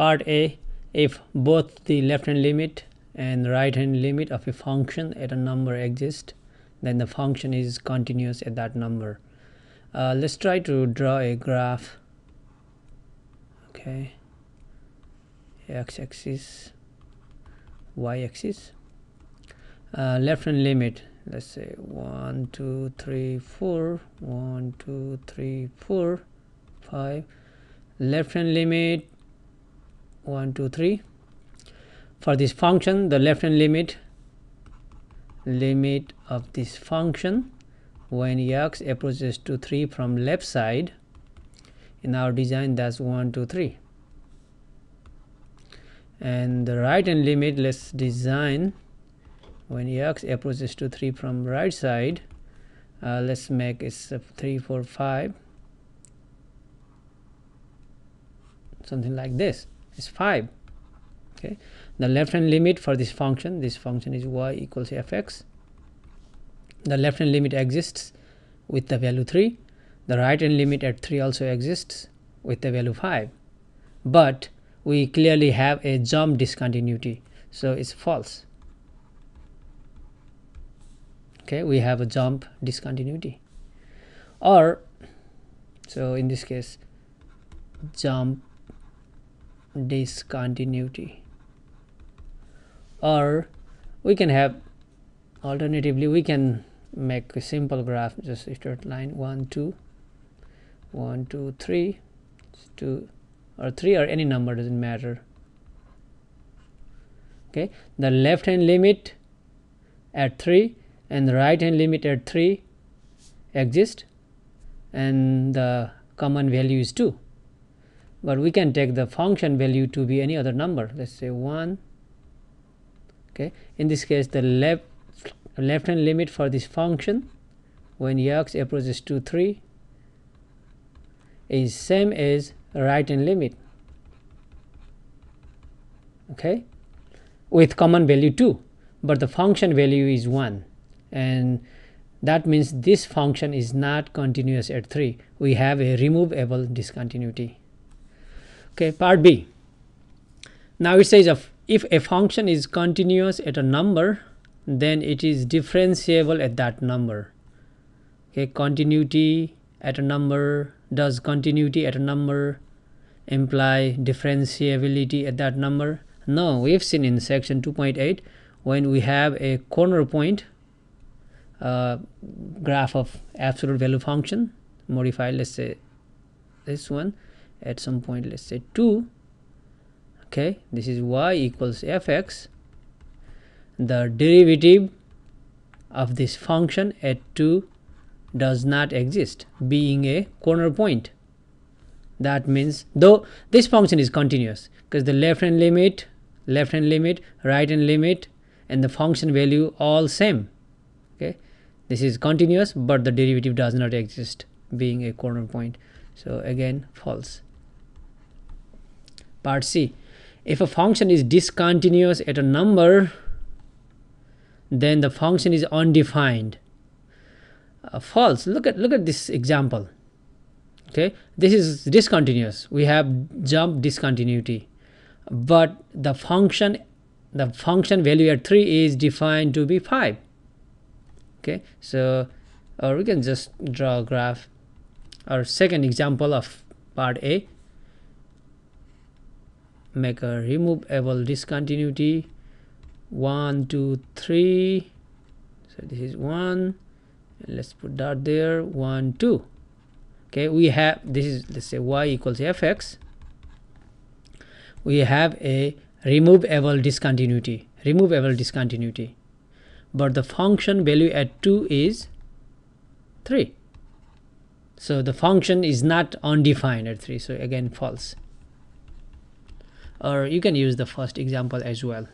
part a if both the left hand limit and right hand limit of a function at a number exist then the function is continuous at that number. Uh, let's try to draw a graph. Okay. X-axis y-axis. Uh, left hand limit let's say one two three four one two three four five. Left hand limit one two three. For this function the left hand limit limit of this function when x approaches to 3 from left side in our design that's 1 2 3 and the right hand limit let's design when x approaches to 3 from right side uh, let's make it 3 4 5 something like this it's 5 okay? The left hand limit for this function this function is y equals fx. The left hand limit exists with the value 3 the right hand limit at 3 also exists with the value 5 but we clearly have a jump discontinuity so it's false. Okay we have a jump discontinuity. Or so in this case jump discontinuity. Or we can have alternatively we can make a simple graph just straight line one two one two three two or three or any number doesn't matter. Okay the left hand limit at 3 and the right hand limit at 3 exist and the common value is 2 but we can take the function value to be any other number. Let's say 1 okay. In this case the left left hand limit for this function when x approaches to 3 is same as right hand limit. Okay? With common value 2 but the function value is 1 and that means this function is not continuous at 3 we have a removable discontinuity okay part b. Now it says if a function is continuous at a number then it is differentiable at that number. Okay continuity at a number does continuity at a number imply differentiability at that number? No we've seen in section 2.8 when we have a corner point uh, graph of absolute value function modified let's say this one at some point let's say 2 okay this is y equals fx the derivative of this function at 2 does not exist being a corner point. That means though this function is continuous because the left hand limit left hand limit right hand limit and the function value all same okay? This is continuous but the derivative does not exist being a corner point. So again false part c. If a function is discontinuous at a number then the function is undefined. Uh, false. Look at look at this example. Okay? This is discontinuous. We have jump discontinuity. But the function the function value at 3 is defined to be 5 okay? So or we can just draw a graph. Our second example of part a make a removable discontinuity. One two three. So this is one. Let's put that there. One two. Okay we have this is let's say y equals fx. We have a removable discontinuity removable discontinuity. But the function value at 2 is 3 so the function is not undefined at 3 so again false or you can use the first example as well